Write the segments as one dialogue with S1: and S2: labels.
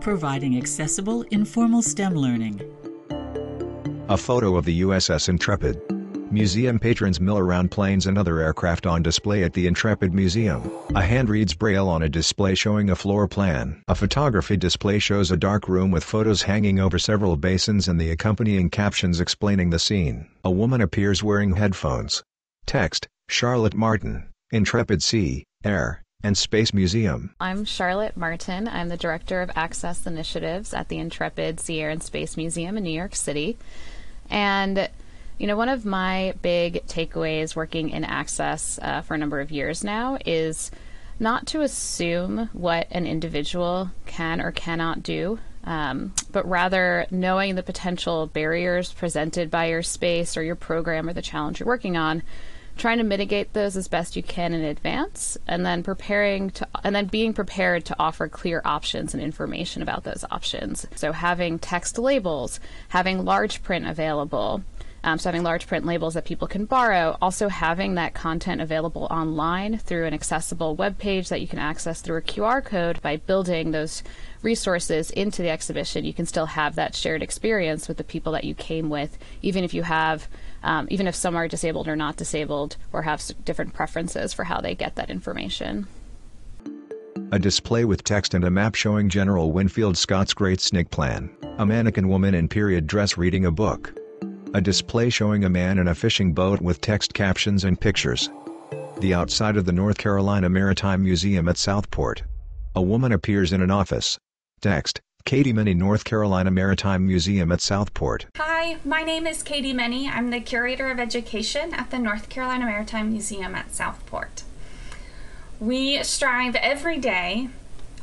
S1: providing accessible, informal STEM learning.
S2: A photo of the USS Intrepid. Museum patrons mill around planes and other aircraft on display at the Intrepid Museum. A hand reads Braille on a display showing a floor plan. A photography display shows a dark room with photos hanging over several basins and the accompanying captions explaining the scene. A woman appears wearing headphones. Text, Charlotte Martin, Intrepid Sea, Air, and Space Museum.
S3: I'm Charlotte Martin. I'm the Director of Access Initiatives at the Intrepid Sea, Air, and Space Museum in New York City. And you know, one of my big takeaways working in access uh, for a number of years now is not to assume what an individual can or cannot do, um, but rather knowing the potential barriers presented by your space or your program or the challenge you're working on, trying to mitigate those as best you can in advance, and then preparing to, and then being prepared to offer clear options and information about those options. So having text labels, having large print available. Um, so having large print labels that people can borrow, also having that content available online through an accessible web page that you can access through a QR code by building those resources into the exhibition, you can still have that shared experience with the people that you came with, even if you have, um, even if some are disabled or not disabled, or have different preferences for how they get that information.
S2: A display with text and a map showing General Winfield Scott's Great Snake Plan. A mannequin woman in period dress reading a book. A display showing a man in a fishing boat with text captions and pictures. The outside of the North Carolina Maritime Museum at Southport. A woman appears in an office. Text, Katie Meny North Carolina Maritime Museum at Southport.
S4: Hi, my name is Katie Meny. I'm the Curator of Education at the North Carolina Maritime Museum at Southport. We strive every day,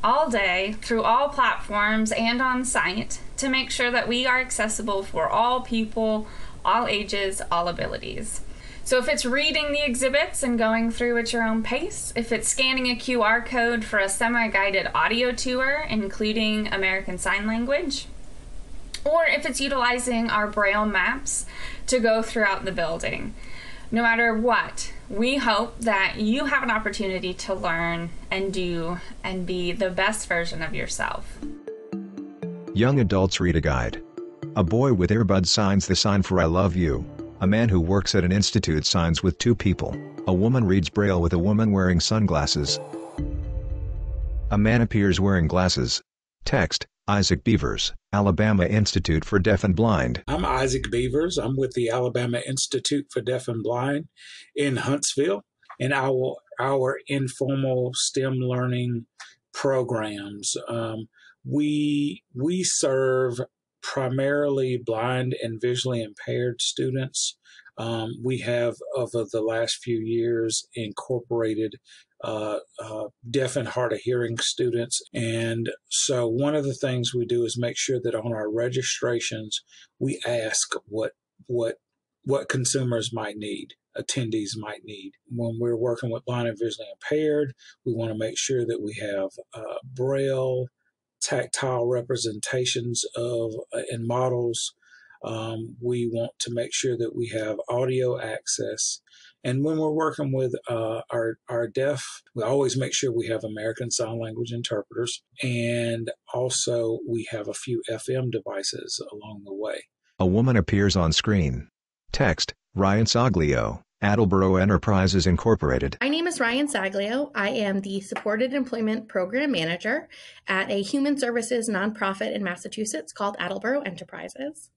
S4: all day, through all platforms and on site to make sure that we are accessible for all people, all ages, all abilities. So if it's reading the exhibits and going through at your own pace, if it's scanning a QR code for a semi guided audio tour, including American Sign Language, or if it's utilizing our Braille maps to go throughout the building. No matter what, we hope that you have an opportunity to learn and do and be the best version of yourself.
S2: Young adults read a guide. A boy with earbuds signs the sign for I love you. A man who works at an institute signs with two people. A woman reads Braille with a woman wearing sunglasses. A man appears wearing glasses. Text, Isaac Beavers, Alabama Institute for Deaf and Blind.
S5: I'm Isaac Beavers. I'm with the Alabama Institute for Deaf and Blind in Huntsville, and our our informal STEM learning programs. Um, we we serve primarily blind and visually impaired students. Um, we have over the last few years incorporated uh, uh, deaf and hard of hearing students. And so one of the things we do is make sure that on our registrations, we ask what, what, what consumers might need attendees might need. When we're working with blind and visually impaired, we want to make sure that we have uh, braille tactile representations of uh, and models. Um, we want to make sure that we have audio access. And when we're working with uh, our, our deaf, we always make sure we have American Sign Language interpreters. And also, we have a few FM devices along the way.
S2: A woman appears on screen. Text Ryan Saglio. Attleboro Enterprises Incorporated.
S6: My name is Ryan Saglio. I am the Supported Employment Program Manager at a human services nonprofit in Massachusetts called Attleboro Enterprises.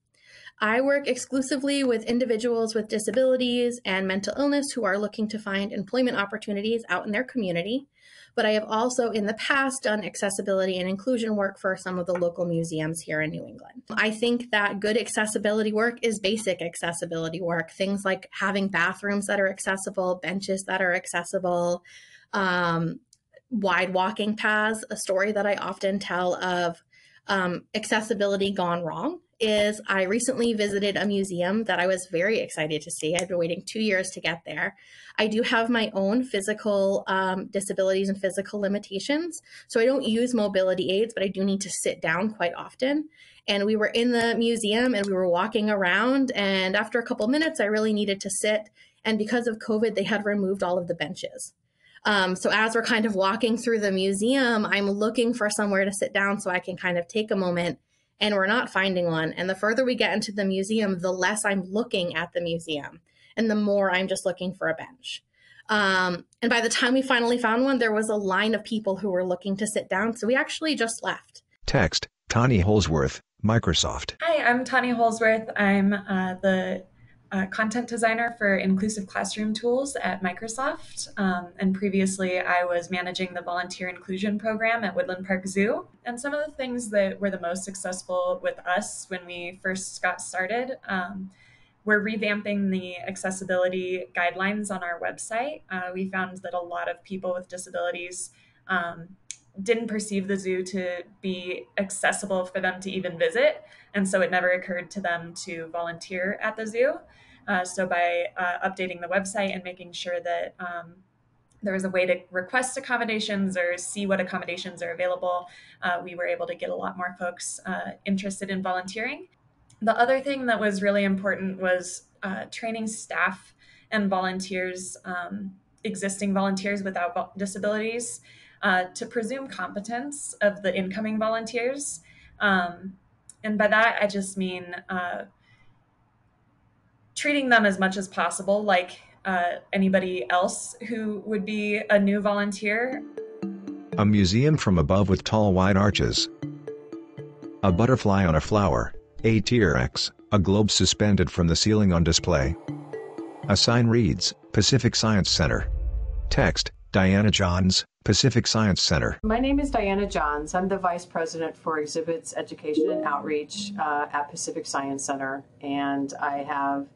S6: I work exclusively with individuals with disabilities and mental illness who are looking to find employment opportunities out in their community but I have also in the past done accessibility and inclusion work for some of the local museums here in New England. I think that good accessibility work is basic accessibility work, things like having bathrooms that are accessible, benches that are accessible, um, wide walking paths. A story that I often tell of um, accessibility gone wrong is I recently visited a museum that I was very excited to see. I've been waiting two years to get there. I do have my own physical um, disabilities and physical limitations. So I don't use mobility aids, but I do need to sit down quite often. And we were in the museum and we were walking around. And after a couple minutes, I really needed to sit. And because of COVID, they had removed all of the benches. Um, so as we're kind of walking through the museum, I'm looking for somewhere to sit down so I can kind of take a moment, and we're not finding one. And the further we get into the museum, the less I'm looking at the museum, and the more I'm just looking for a bench. Um, and by the time we finally found one, there was a line of people who were looking to sit down. So we actually just left.
S2: Text Tani Holsworth, Microsoft.
S7: Hi, I'm Tani Holsworth. I'm uh, the content designer for inclusive classroom tools at Microsoft. Um, and previously, I was managing the volunteer inclusion program at Woodland Park Zoo. And some of the things that were the most successful with us when we first got started. Um, we're revamping the accessibility guidelines on our website. Uh, we found that a lot of people with disabilities um, didn't perceive the zoo to be accessible for them to even visit. And so it never occurred to them to volunteer at the zoo. Uh, so by uh, updating the website and making sure that um, there was a way to request accommodations or see what accommodations are available, uh, we were able to get a lot more folks uh, interested in volunteering. The other thing that was really important was uh, training staff and volunteers, um, existing volunteers without disabilities, uh, to presume competence of the incoming volunteers. Um, and by that, I just mean uh, treating them as much as possible like uh, anybody else who would be a new volunteer.
S2: A museum from above with tall wide arches. A butterfly on a flower. A T-Rex, a globe suspended from the ceiling on display. A sign reads, Pacific Science Center. Text, Diana Johns, Pacific Science Center.
S8: My name is Diana Johns. I'm the Vice President for Exhibits, Education, and Outreach uh, at Pacific Science Center. And I have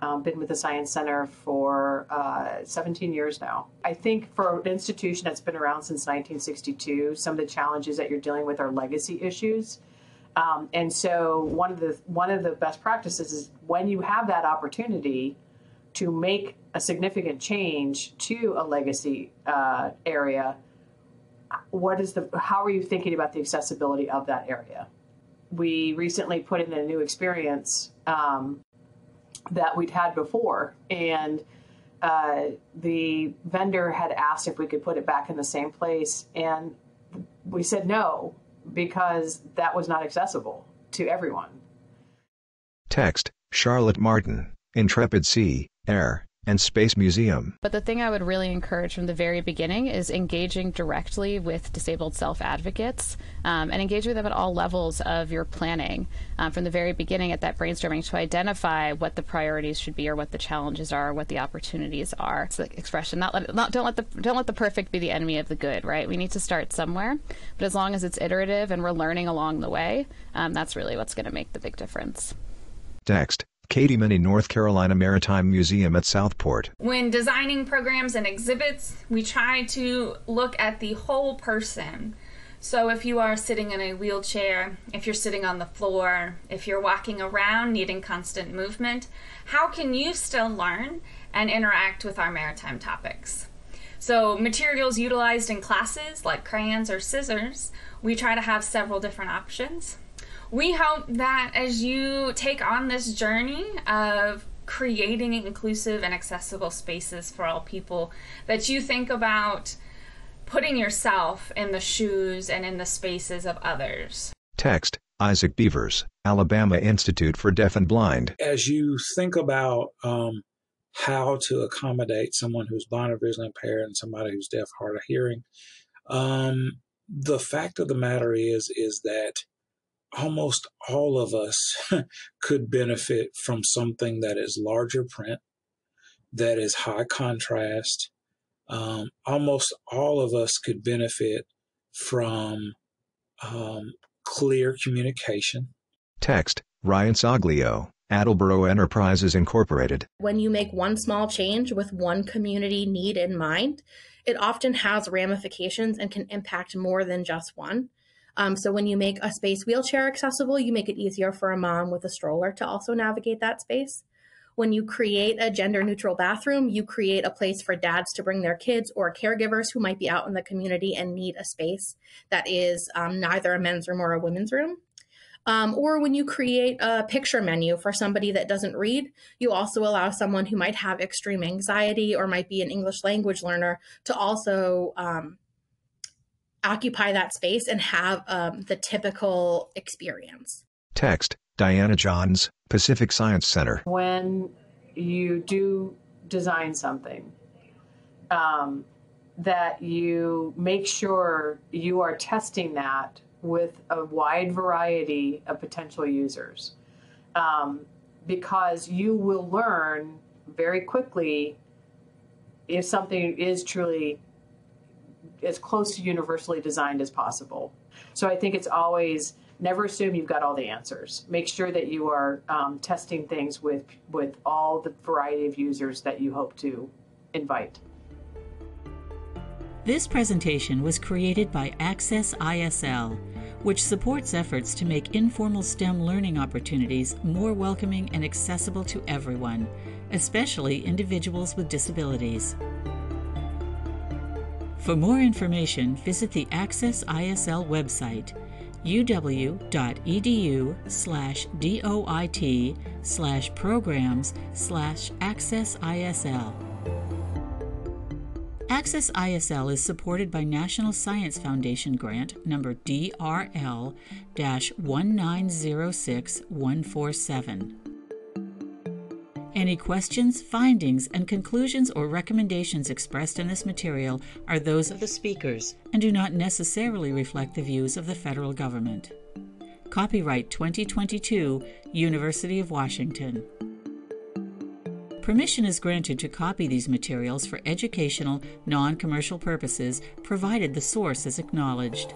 S8: um, been with the Science Center for uh, 17 years now. I think for an institution that's been around since 1962, some of the challenges that you're dealing with are legacy issues. Um, and so one of the one of the best practices is when you have that opportunity to make a significant change to a legacy uh, area. What is the how are you thinking about the accessibility of that area? We recently put in a new experience um, that we'd had before, and uh, the vendor had asked if we could put it back in the same place, and we said no because that was not accessible to everyone.
S2: Text Charlotte Martin, Intrepid Sea, Air, and Space Museum.
S3: But the thing I would really encourage from the very beginning is engaging directly with disabled self advocates um, and engage with them at all levels of your planning um, from the very beginning at that brainstorming to identify what the priorities should be or what the challenges are, what the opportunities are. It's the expression not let not don't let the don't let the perfect be the enemy of the good, right? We need to start somewhere, but as long as it's iterative and we're learning along the way, um, that's really what's going to make the big difference.
S2: Next. Katie Many North Carolina Maritime Museum at Southport.
S4: When designing programs and exhibits, we try to look at the whole person. So if you are sitting in a wheelchair, if you're sitting on the floor, if you're walking around needing constant movement, how can you still learn and interact with our maritime topics? So, materials utilized in classes like crayons or scissors, we try to have several different options we hope that as you take on this journey of creating inclusive and accessible spaces for all people, that you think about putting yourself in the shoes and in the spaces of others.
S2: Text Isaac Beavers, Alabama Institute for Deaf and Blind.
S5: As you think about um, how to accommodate someone who's blind or visually impaired and somebody who's deaf, hard of hearing, um, the fact of the matter is is that almost all of us could benefit from something that is larger print, that is high contrast. Um, almost all of us could benefit from um, clear communication.
S2: Text Ryan Saglio, Attleboro Enterprises Incorporated.
S6: When you make one small change with one community need in mind, it often has ramifications and can impact more than just one. Um, so when you make a space wheelchair accessible, you make it easier for a mom with a stroller to also navigate that space. When you create a gender neutral bathroom, you create a place for dads to bring their kids or caregivers who might be out in the community and need a space that is um, neither a men's room or a women's room. Um, or when you create a picture menu for somebody that doesn't read, you also allow someone who might have extreme anxiety or might be an English language learner to also um, occupy that space and have um, the typical experience.
S2: Text Diana Johns, Pacific Science Center.
S8: When you do design something, um, that you make sure you are testing that with a wide variety of potential users. Um, because you will learn very quickly if something is truly as close to universally designed as possible. So I think it's always never assume you've got all the answers. Make sure that you are um, testing things with with all the variety of users that you hope to invite.
S1: This presentation was created by Access ISL, which supports efforts to make informal STEM learning opportunities more welcoming and accessible to everyone, especially individuals with disabilities. For more information, visit the Access ISL website uw.edu slash doit slash programs slash accessisl. Access ISL is supported by National Science Foundation grant number DRL 1906147. Any questions, findings, and conclusions or recommendations expressed in this material are those of the speakers and do not necessarily reflect the views of the federal government. Copyright 2022, University of Washington. Permission is granted to copy these materials for educational, non commercial purposes, provided the source is acknowledged.